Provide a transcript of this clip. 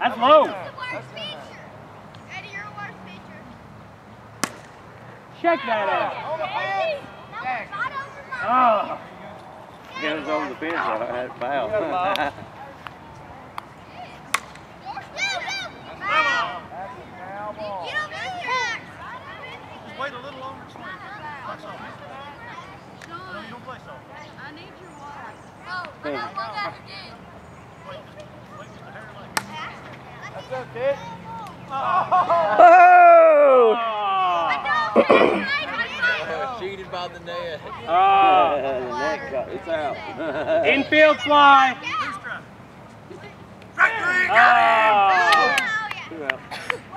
That's low. The worst feature. Eddie, you're a worst feature. Check that out. Eddie, that was not over my Oh. It was over the fence, I had to foul. Go, go. Foul. Get over here. Just wait a little longer to swing. Play soft. I know you don't play soft. I need your water. Oh, I got one guy who Oh! I know, man. I Cheated by the net. Oh. the net got, it's out. Infield fly. Two strike. Strike three, got him! Oh. oh